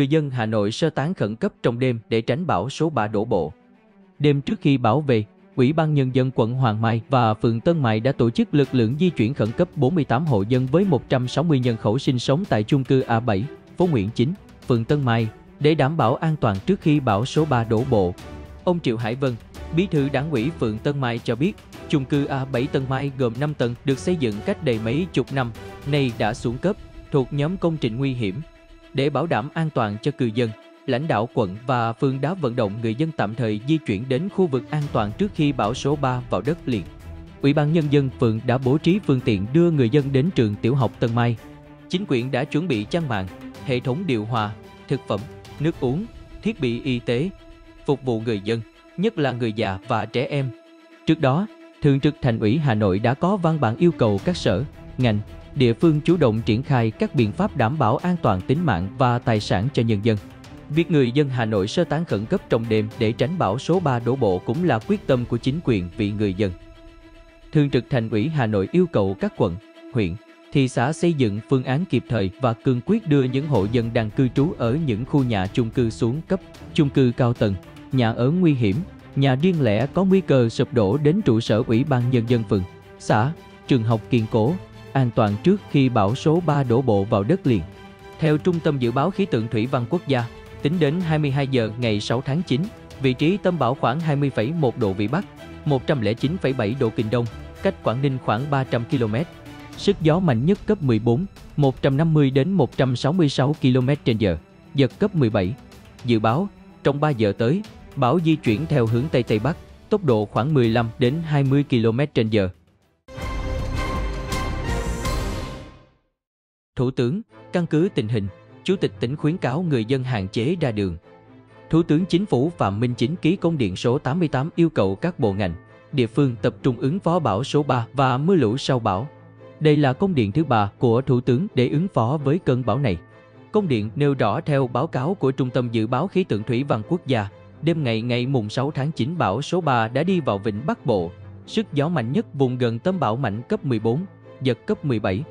người dân Hà Nội sơ tán khẩn cấp trong đêm để tránh bão số 3 đổ bộ. Đêm trước khi bão về, Ủy ban Nhân dân quận Hoàng Mai và phường Tân Mai đã tổ chức lực lượng di chuyển khẩn cấp 48 hộ dân với 160 nhân khẩu sinh sống tại chung cư A7, phố Nguyễn Chính, phường Tân Mai để đảm bảo an toàn trước khi bão số 3 đổ bộ. Ông Triệu Hải Vân, bí thư đảng ủy phường Tân Mai cho biết, chung cư A7 Tân Mai gồm 5 tầng được xây dựng cách đây mấy chục năm, nay đã xuống cấp, thuộc nhóm công trình nguy hiểm. Để bảo đảm an toàn cho cư dân, lãnh đạo quận và phường đã vận động người dân tạm thời di chuyển đến khu vực an toàn trước khi bão số 3 vào đất liền. Ủy ban Nhân dân phường đã bố trí phương tiện đưa người dân đến trường tiểu học Tân Mai. Chính quyền đã chuẩn bị chăn màn, hệ thống điều hòa, thực phẩm, nước uống, thiết bị y tế, phục vụ người dân, nhất là người già và trẻ em. Trước đó, Thường trực Thành ủy Hà Nội đã có văn bản yêu cầu các sở, ngành, địa phương chủ động triển khai các biện pháp đảm bảo an toàn tính mạng và tài sản cho nhân dân. Việc người dân Hà Nội sơ tán khẩn cấp trong đêm để tránh bão số 3 đổ bộ cũng là quyết tâm của chính quyền vì người dân. Thường trực Thành ủy Hà Nội yêu cầu các quận, huyện, thị xã xây dựng phương án kịp thời và cương quyết đưa những hộ dân đang cư trú ở những khu nhà chung cư xuống cấp, chung cư cao tầng, nhà ở nguy hiểm, nhà riêng lẻ có nguy cơ sụp đổ đến trụ sở Ủy ban Nhân dân phường, xã, trường học kiên cố, an toàn trước khi bão số 3 đổ bộ vào đất liền. Theo Trung tâm Dự báo Khí tượng Thủy văn Quốc gia, tính đến 22 giờ ngày 6 tháng 9, vị trí tâm bão khoảng 20,1 độ Vĩ Bắc, 109,7 độ Kinh Đông, cách Quảng Ninh khoảng 300 km. Sức gió mạnh nhất cấp 14, 150 đến 166 km/h, giật cấp 17. Dự báo, trong 3 giờ tới, bão di chuyển theo hướng Tây Tây Bắc, tốc độ khoảng 15 đến 20 km/h. Thủ tướng, căn cứ tình hình, Chủ tịch tỉnh khuyến cáo người dân hạn chế ra đường. Thủ tướng Chính phủ Phạm Minh Chính ký công điện số 88 yêu cầu các bộ ngành, địa phương tập trung ứng phó bão số 3 và mưa lũ sau bão. Đây là công điện thứ ba của Thủ tướng để ứng phó với cơn bão này. Công điện nêu rõ theo báo cáo của Trung tâm Dự báo Khí tượng Thủy văn Quốc gia, đêm ngày ngày mùng 6 tháng 9 bão số 3 đã đi vào vịnh Bắc Bộ. Sức gió mạnh nhất vùng gần tâm bão mạnh cấp 14, giật cấp 17.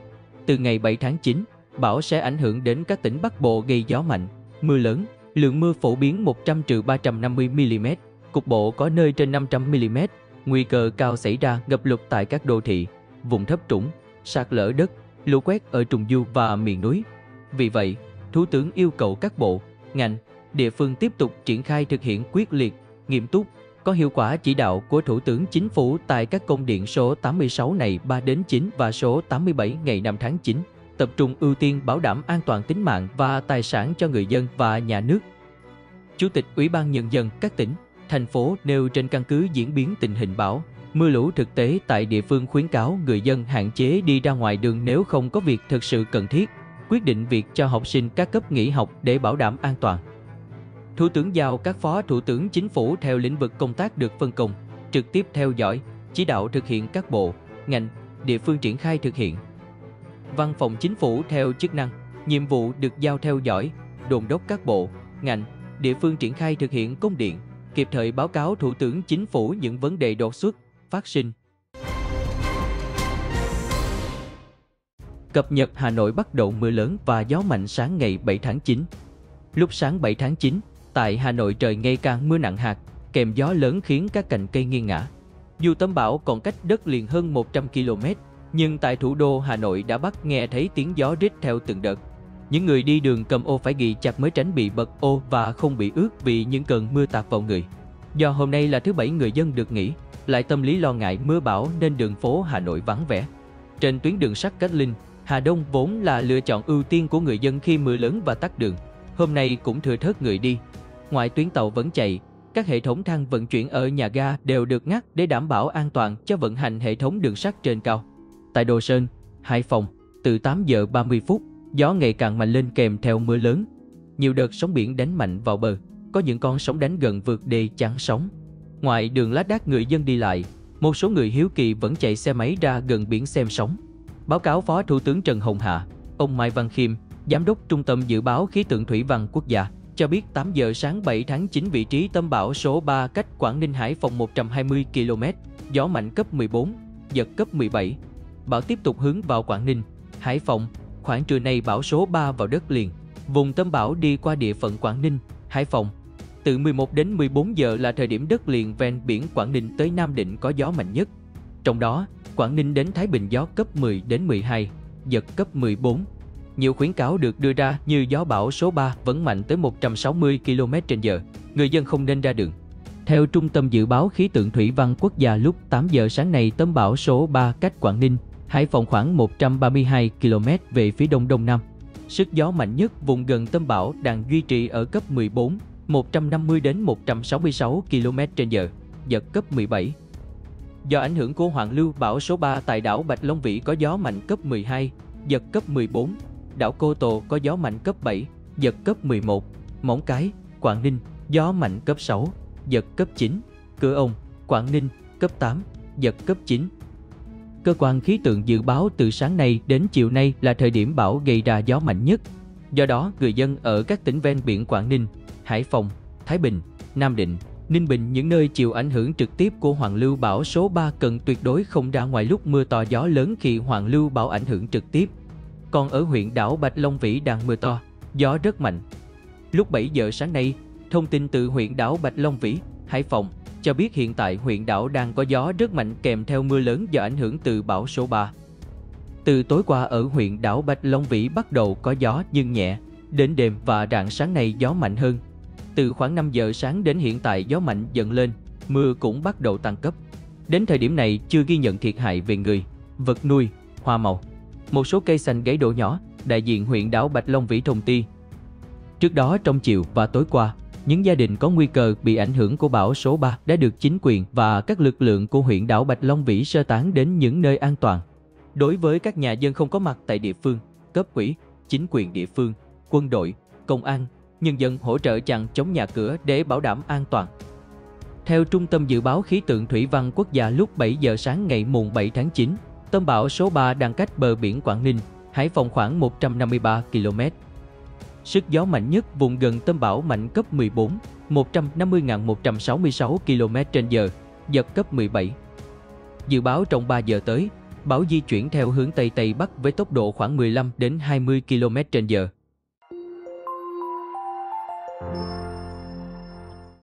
Từ ngày 7 tháng 9, bão sẽ ảnh hưởng đến các tỉnh Bắc Bộ gây gió mạnh, mưa lớn, lượng mưa phổ biến 100 350 mm, cục bộ có nơi trên 500 mm, nguy cơ cao xảy ra ngập lụt tại các đô thị, vùng thấp trũng, sạt lở đất, lũ quét ở trung du và miền núi. Vì vậy, Thủ tướng yêu cầu các bộ, ngành, địa phương tiếp tục triển khai thực hiện quyết liệt, nghiêm túc, có hiệu quả chỉ đạo của Thủ tướng Chính phủ tại các công điện số 86 ngày 3 đến 9 và số 87 ngày 5 tháng 9 tập trung ưu tiên bảo đảm an toàn tính mạng và tài sản cho người dân và nhà nước. Chủ tịch Ủy ban Nhân dân các tỉnh, thành phố nêu trên căn cứ diễn biến tình hình bão, mưa lũ thực tế tại địa phương khuyến cáo người dân hạn chế đi ra ngoài đường nếu không có việc thực sự cần thiết, quyết định việc cho học sinh các cấp nghỉ học để bảo đảm an toàn. Thủ tướng giao các phó thủ tướng chính phủ theo lĩnh vực công tác được phân công, trực tiếp theo dõi, chỉ đạo thực hiện các bộ, ngành, địa phương triển khai thực hiện Văn phòng Chính phủ theo chức năng, nhiệm vụ được giao theo dõi, đồn đốc các bộ, ngành, địa phương triển khai thực hiện công điện, kịp thời báo cáo Thủ tướng Chính phủ những vấn đề đột xuất, phát sinh. Cập nhật Hà Nội bắt đầu mưa lớn và gió mạnh sáng ngày 7 tháng 9. Lúc sáng 7 tháng 9, tại Hà Nội trời ngày càng mưa nặng hạt, kèm gió lớn khiến các cành cây nghiêng ngã. Dù tấm bão còn cách đất liền hơn 100 km, nhưng tại thủ đô Hà Nội đã bắt nghe thấy tiếng gió rít theo từng đợt. Những người đi đường cầm ô phải ghi chặt mới tránh bị bật ô và không bị ướt vì những cơn mưa tạt vào người. Do hôm nay là thứ bảy người dân được nghỉ, lại tâm lý lo ngại mưa bão nên đường phố Hà Nội vắng vẻ. Trên tuyến đường sắt Cát Linh, Hà Đông vốn là lựa chọn ưu tiên của người dân khi mưa lớn và tắt đường. Hôm nay cũng thừa thớt người đi. Ngoài tuyến tàu vẫn chạy, các hệ thống thang vận chuyển ở nhà ga đều được ngắt để đảm bảo an toàn cho vận hành hệ thống đường sắt trên cao. Tại Đồ Sơn, Hải Phòng, từ 8 giờ 30 phút, gió ngày càng mạnh lên kèm theo mưa lớn. Nhiều đợt sóng biển đánh mạnh vào bờ, có những con sóng đánh gần vượt đê chắn sóng. Ngoài đường lát đác người dân đi lại, một số người hiếu kỳ vẫn chạy xe máy ra gần biển xem sóng. Báo cáo Phó Thủ tướng Trần Hồng Hà, ông Mai Văn Khiêm, Giám đốc Trung tâm Dự báo Khí tượng Thủy văn Quốc gia, cho biết 8 giờ sáng 7 tháng 9 vị trí tâm bão số 3 cách Quảng Ninh Hải Phòng 120 km, gió mạnh cấp 14, giật cấp 17, bão tiếp tục hướng vào Quảng Ninh, Hải Phòng. Khoảng trưa nay bão số 3 vào đất liền. Vùng tâm bão đi qua địa phận Quảng Ninh, Hải Phòng. Từ 11 đến 14 giờ là thời điểm đất liền ven biển Quảng Ninh tới Nam Định có gió mạnh nhất. Trong đó, Quảng Ninh đến Thái Bình gió cấp 10 đến 12, giật cấp 14. Nhiều khuyến cáo được đưa ra như gió bão số 3 vẫn mạnh tới 160 km/h, người dân không nên ra đường. Theo Trung tâm Dự báo Khí tượng Thủy văn Quốc gia lúc 8 giờ sáng nay tâm bão số 3 cách Quảng Ninh, Hải Phòng khoảng 132 km về phía đông đông nam. Sức gió mạnh nhất vùng gần tâm bão đang duy trì ở cấp 14, 150 đến 166 km/h, giật cấp 17. Do ảnh hưởng của hoàn lưu bão số 3 tại đảo Bạch Long Vĩ có gió mạnh cấp 12, giật cấp 14, đảo Cô Tô có gió mạnh cấp 7, giật cấp 11, Móng Cái, Quảng Ninh, gió mạnh cấp 6, giật cấp 9, Cửa Ông, Quảng Ninh, cấp 8, giật cấp 9. Cơ quan khí tượng dự báo từ sáng nay đến chiều nay là thời điểm bão gây ra gió mạnh nhất. Do đó, người dân ở các tỉnh ven biển Quảng Ninh, Hải Phòng, Thái Bình, Nam Định, Ninh Bình những nơi chịu ảnh hưởng trực tiếp của hoàn lưu bão số 3 cần tuyệt đối không ra ngoài lúc mưa to gió lớn khi hoàn lưu bão ảnh hưởng trực tiếp. Còn ở huyện đảo Bạch Long Vĩ đang mưa to, gió rất mạnh. Lúc 7 giờ sáng nay, thông tin từ huyện đảo Bạch Long Vĩ, Hải Phòng cho biết hiện tại huyện đảo đang có gió rất mạnh kèm theo mưa lớn do ảnh hưởng từ bão số 3. Từ tối qua ở huyện đảo Bạch Long Vĩ bắt đầu có gió nhưng nhẹ, đến đêm và rạng sáng nay gió mạnh hơn. Từ khoảng 5 giờ sáng đến hiện tại gió mạnh dần lên, mưa cũng bắt đầu tăng cấp. Đến thời điểm này chưa ghi nhận thiệt hại về người, vật nuôi, hoa màu. Một số cây xanh gãy đổ nhỏ, đại diện huyện đảo Bạch Long Vĩ thông tin. Trước đó trong chiều và tối qua, những gia đình có nguy cơ bị ảnh hưởng của bão số 3 đã được chính quyền và các lực lượng của huyện đảo Bạch Long Vĩ sơ tán đến những nơi an toàn. Đối với các nhà dân không có mặt tại địa phương, cấp ủy, chính quyền địa phương, quân đội, công an, nhân dân hỗ trợ chặn chống nhà cửa để bảo đảm an toàn. Theo Trung tâm Dự báo Khí tượng Thủy văn Quốc gia lúc 7 giờ sáng ngày mùng 7 tháng 9, tâm bão số 3 đang cách bờ biển Quảng Ninh, Hải Phòng khoảng 153 km. Sức gió mạnh nhất vùng gần tâm bão mạnh cấp 14, 150.166 km/h, giật cấp 17. Dự báo trong 3 giờ tới, bão di chuyển theo hướng Tây Tây Bắc với tốc độ khoảng 15 đến 20 km/h